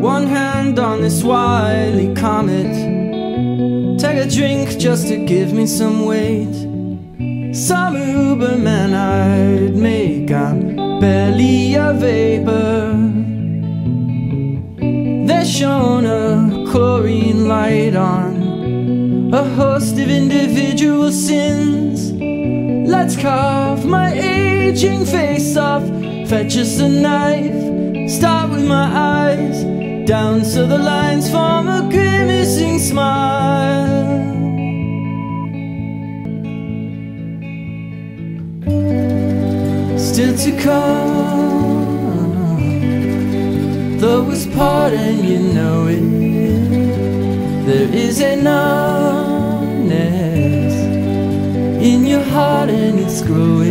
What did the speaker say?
one hand on this wily comet. Take a drink just to give me some weight. Some Uberman I'd make, I'm barely a vapor. They're shone a chlorine light on a host of individual sins. Let's carve my aging face off, fetch us a knife, start with my eyes, down so the lines form a grimacing smile. Still to come, though it's part and you know it, there is a numbness in your heart and it's growing.